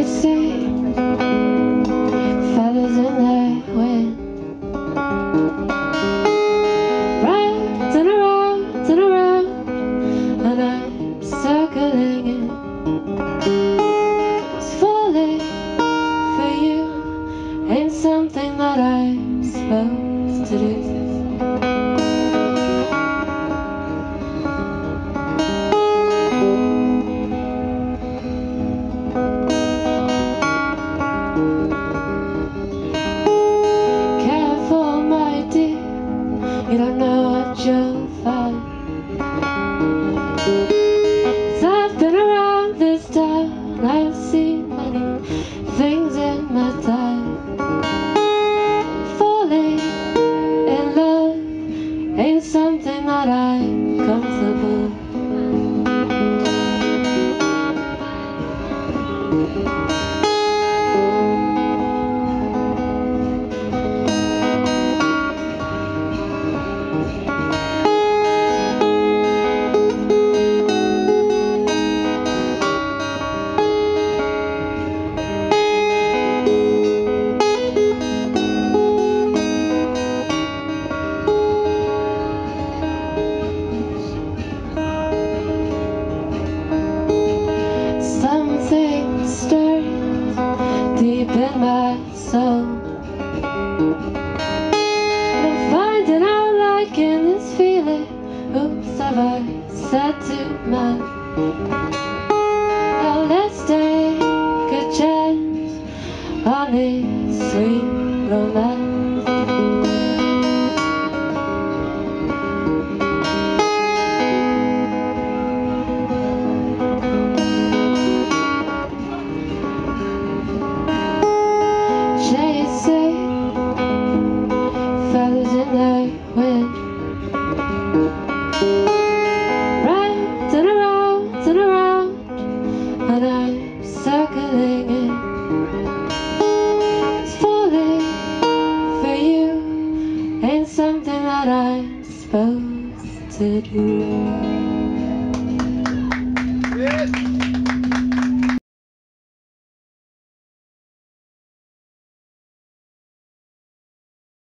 chasing feathers in the wind. Round and around and around, and I'm circling it. Falling for you ain't something that I'm supposed to do. Careful, my dear, you don't know what you'll find. I've been around this town, I've seen many things in my time. Falling in love ain't something that I'm comfortable. Deep in my soul. I'm finding out liking this feeling. Oops, have I said too much? Now let's take a chance on this sweet romance. Circling it. It's falling for you, ain't something that I'm supposed to do. Yes.